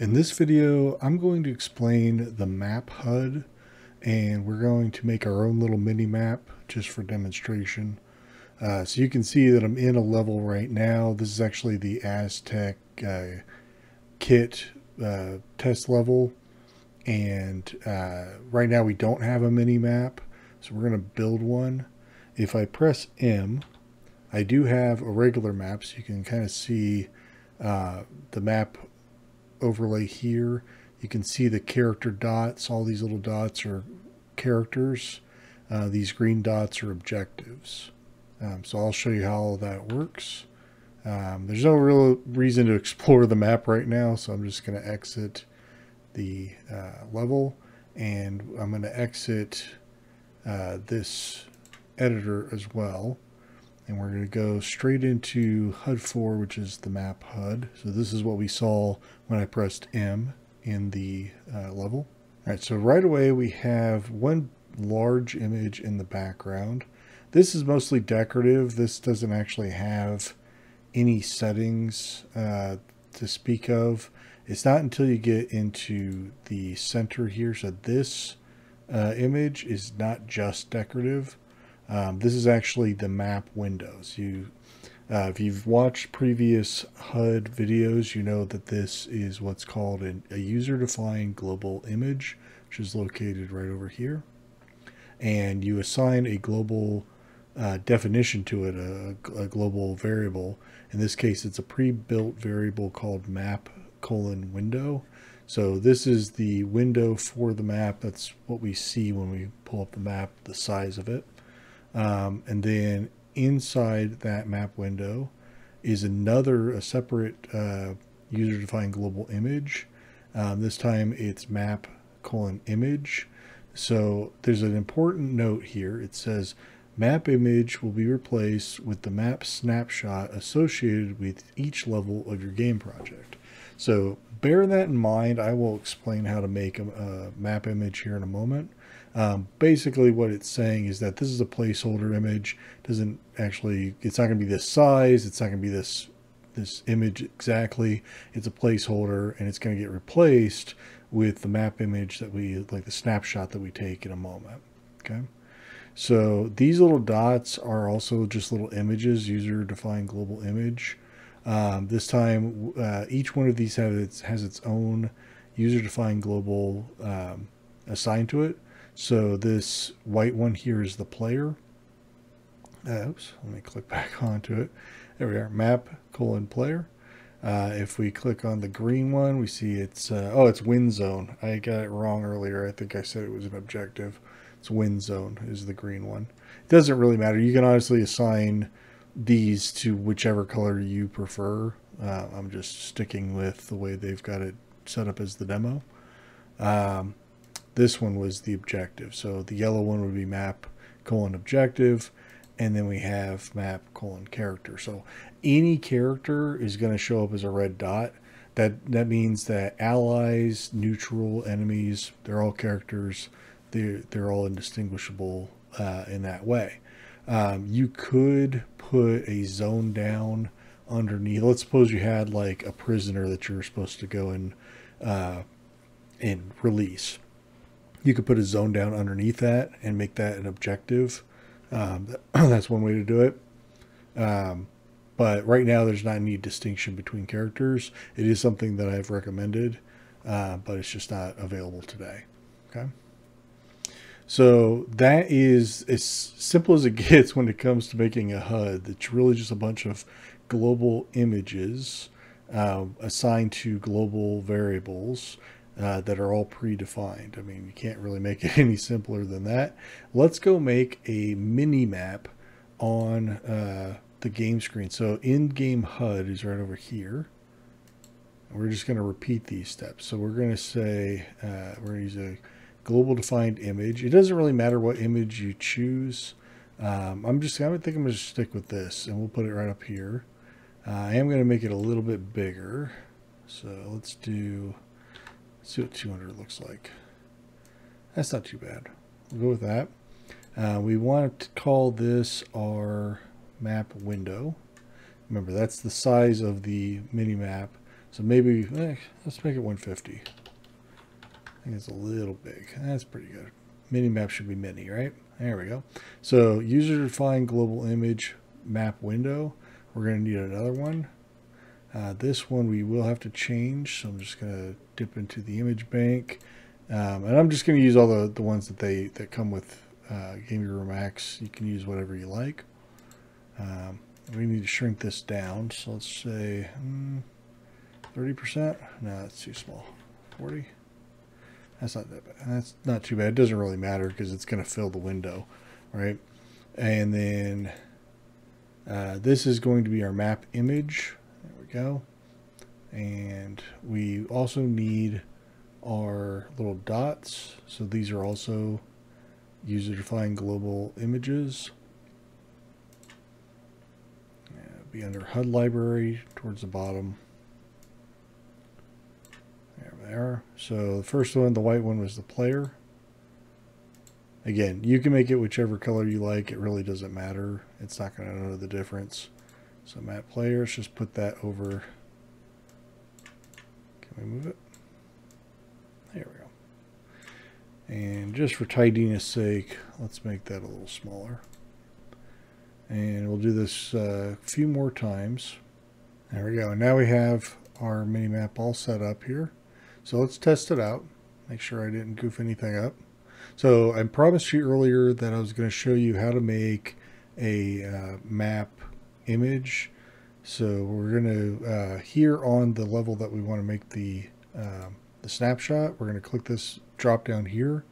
In this video, I'm going to explain the map HUD and we're going to make our own little mini map just for demonstration. Uh, so you can see that I'm in a level right now. This is actually the Aztec uh, kit uh, test level. And uh, right now we don't have a mini map, so we're going to build one. If I press M, I do have a regular map, so you can kind of see uh, the map overlay here, you can see the character dots. All these little dots are characters. Uh, these green dots are objectives. Um, so I'll show you how all that works. Um, there's no real reason to explore the map right now, so I'm just going to exit the uh, level and I'm going to exit uh, this editor as well. And we're going to go straight into HUD 4, which is the map HUD. So this is what we saw when I pressed M in the uh, level. All right, so right away we have one large image in the background. This is mostly decorative. This doesn't actually have any settings uh, to speak of. It's not until you get into the center here. So this uh, image is not just decorative. Um, this is actually the map windows. You, uh, if you've watched previous HUD videos, you know that this is what's called an, a user-defined global image, which is located right over here. And you assign a global uh, definition to it, a, a, global variable. In this case, it's a pre-built variable called map colon window. So this is the window for the map. That's what we see when we pull up the map, the size of it. Um, and then inside that map window is another, a separate uh, user-defined global image. Um, this time it's map colon image. So there's an important note here. It says map image will be replaced with the map snapshot associated with each level of your game project. So bear that in mind. I will explain how to make a, a map image here in a moment. Um, basically what it's saying is that this is a placeholder image. Doesn't actually it's not going to be this size. It's not going to be this this image exactly. It's a placeholder and it's going to get replaced with the map image that we like the snapshot that we take in a moment okay? So these little dots are also just little images user defined global image um, this time uh, each one of these has its, has its own user defined global um, assigned to it so this white one here is the player. Uh, oops, let me click back onto it. There we are, map colon player. Uh, if we click on the green one, we see it's, uh, oh, it's wind zone. I got it wrong earlier. I think I said it was an objective. It's wind zone is the green one. It doesn't really matter. You can honestly assign these to whichever color you prefer. Uh, I'm just sticking with the way they've got it set up as the demo. Um, this one was the objective. So the yellow one would be map colon objective. And then we have map colon character. So any character is going to show up as a red dot. That, that means that allies, neutral, enemies, they're all characters. They're, they're all indistinguishable uh, in that way. Um, you could put a zone down underneath. Let's suppose you had like a prisoner that you're supposed to go and uh, and release you could put a zone down underneath that and make that an objective. Um, that's one way to do it. Um, but right now, there's not any distinction between characters. It is something that I've recommended, uh, but it's just not available today. Okay. So that is as simple as it gets when it comes to making a HUD. It's really just a bunch of global images uh, assigned to global variables uh, that are all predefined. I mean, you can't really make it any simpler than that. Let's go make a mini map on uh, the game screen. So in-game HUD is right over here. We're just going to repeat these steps. So we're going to say, uh, we're going to use a global defined image. It doesn't really matter what image you choose. Um, I'm just, I think I'm going to stick with this and we'll put it right up here. Uh, I am going to make it a little bit bigger. So let's do Let's see what 200 looks like. That's not too bad. We'll go with that. Uh, we want to call this our map window. Remember, that's the size of the mini map. So maybe, eh, let's make it 150. I think it's a little big. That's pretty good. Mini map should be mini, right? There we go. So user defined global image map window. We're going to need another one. Uh, this one we will have to change. So I'm just going to dip into the image bank. Um, and I'm just going to use all the, the ones that they that come with uh, GameGuru Max. You can use whatever you like. Um, we need to shrink this down. So let's say 30%. Hmm, no, that's too small. 40. That's not that bad. That's not too bad. It doesn't really matter because it's going to fill the window, right? And then uh, this is going to be our map image. There we go. And we also need our little dots. So these are also user-defined global images. Yeah, be under HUD library towards the bottom. Are. So the first one, the white one, was the player. Again, you can make it whichever color you like. It really doesn't matter. It's not going to know the difference. So map player, let's just put that over. Can we move it? There we go. And just for tidiness sake, let's make that a little smaller. And we'll do this uh, a few more times. There we go. Now we have our mini map all set up here. So let's test it out. Make sure I didn't goof anything up. So I promised you earlier that I was going to show you how to make a uh, map image. So we're going to, uh, here on the level that we want to make the, uh, the snapshot, we're going to click this drop down here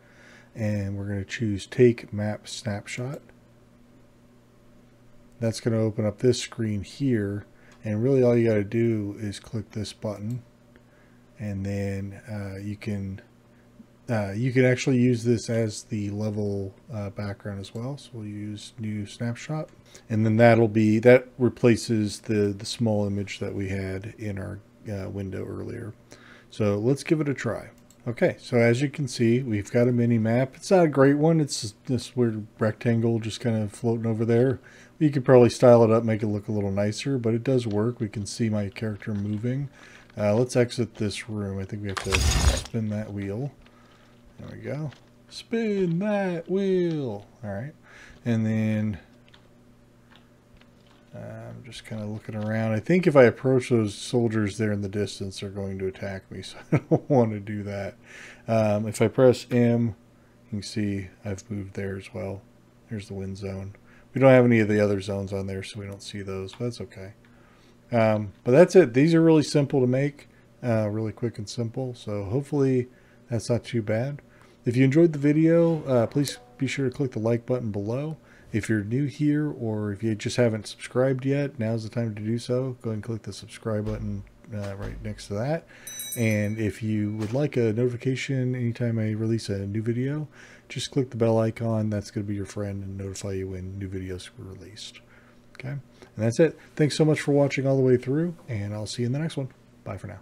and we're going to choose take map snapshot. That's going to open up this screen here. And really all you got to do is click this button and then uh, you can uh, you can actually use this as the level uh, background as well. So we'll use new snapshot and then that'll be, that replaces the, the small image that we had in our uh, window earlier. So let's give it a try. Okay, so as you can see, we've got a mini map. It's not a great one. It's this weird rectangle just kind of floating over there. You could probably style it up, make it look a little nicer, but it does work. We can see my character moving. Uh, let's exit this room. I think we have to spin that wheel. There we go. Spin that wheel. All right. And then uh, I'm just kind of looking around. I think if I approach those soldiers there in the distance, they're going to attack me. So I don't want to do that. Um, if I press M, you can see I've moved there as well. Here's the wind zone. We don't have any of the other zones on there, so we don't see those, but that's okay. Um, but that's it. These are really simple to make, uh, really quick and simple. So hopefully that's not too bad. If you enjoyed the video, uh, please be sure to click the like button below. If you're new here or if you just haven't subscribed yet, now's the time to do so. Go ahead and click the subscribe button uh, right next to that. And if you would like a notification anytime I release a new video, just click the bell icon. That's going to be your friend and notify you when new videos are released. Okay. And that's it. Thanks so much for watching all the way through, and I'll see you in the next one. Bye for now.